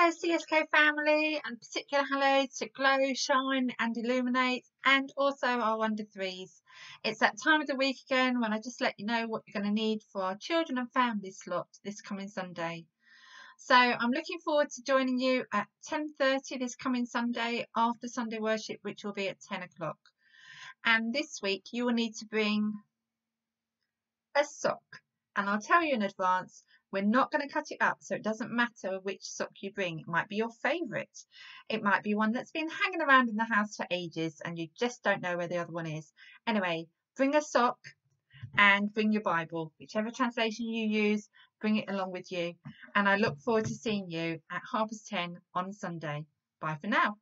Hello CSK family and particular hello to Glow, Shine and Illumin8 and also our Wonder Threes. It's that time of the week again when I just let you know what you're going to need for our children and family slot this coming Sunday. So I'm looking forward to joining you at 10.30 this coming Sunday after Sunday worship which will be at 10 o'clock. And this week you will need to bring a sock and I'll tell you in advance we're not going to cut it up, so it doesn't matter which sock you bring. It might be your favourite. It might be one that's been hanging around in the house for ages and you just don't know where the other one is. Anyway, bring a sock and bring your Bible. Whichever translation you use, bring it along with you. And I look forward to seeing you at past ten on Sunday. Bye for now.